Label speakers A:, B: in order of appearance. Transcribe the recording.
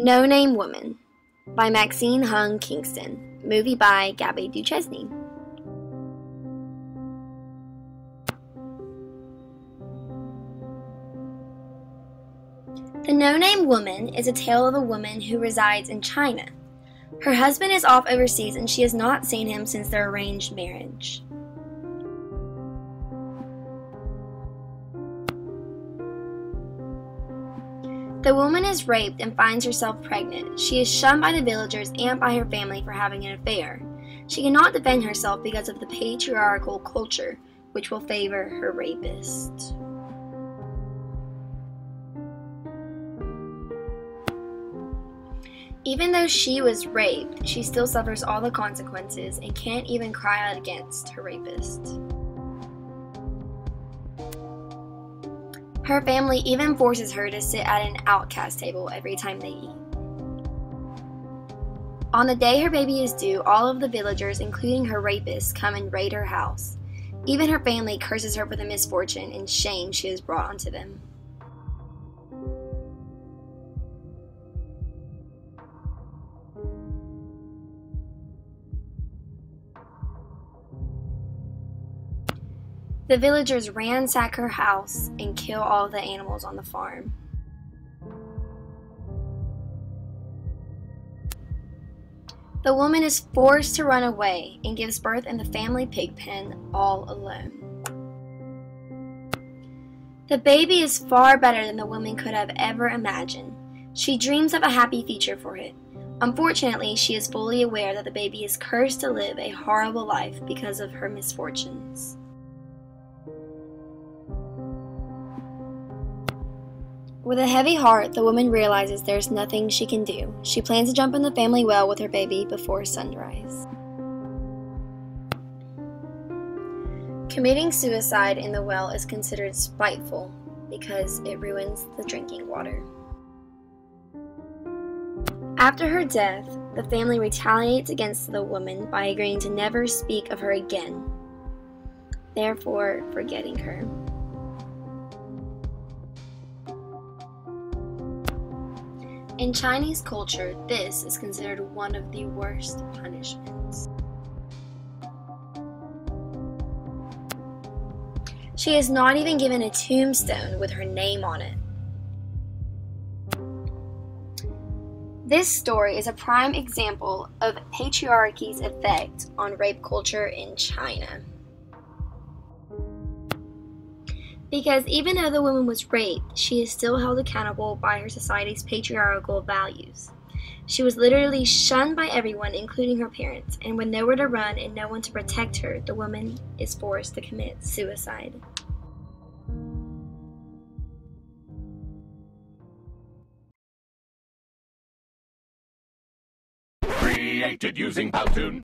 A: No Name Woman by Maxine Hong Kingston. Movie by Gaby Duchesne. The No Name Woman is a tale of a woman who resides in China. Her husband is off overseas and she has not seen him since their arranged marriage. The woman is raped and finds herself pregnant. She is shunned by the villagers and by her family for having an affair. She cannot defend herself because of the patriarchal culture, which will favor her rapist. Even though she was raped, she still suffers all the consequences and can't even cry out against her rapist. Her family even forces her to sit at an outcast table every time they eat. On the day her baby is due, all of the villagers, including her rapists, come and raid her house. Even her family curses her for the misfortune and shame she has brought onto them. The villagers ransack her house and kill all the animals on the farm. The woman is forced to run away and gives birth in the family pig pen all alone. The baby is far better than the woman could have ever imagined. She dreams of a happy future for it. Unfortunately, she is fully aware that the baby is cursed to live a horrible life because of her misfortunes. With a heavy heart, the woman realizes there's nothing she can do. She plans to jump in the family well with her baby before sunrise. Committing suicide in the well is considered spiteful because it ruins the drinking water. After her death, the family retaliates against the woman by agreeing to never speak of her again, therefore forgetting her. In Chinese culture, this is considered one of the worst punishments. She is not even given a tombstone with her name on it. This story is a prime example of patriarchy's effect on rape culture in China. Because even though the woman was raped, she is still held accountable by her society's patriarchal values. She was literally shunned by everyone, including her parents, and with nowhere to run and no one to protect her, the woman is forced to commit suicide.
B: Created using Powtoon.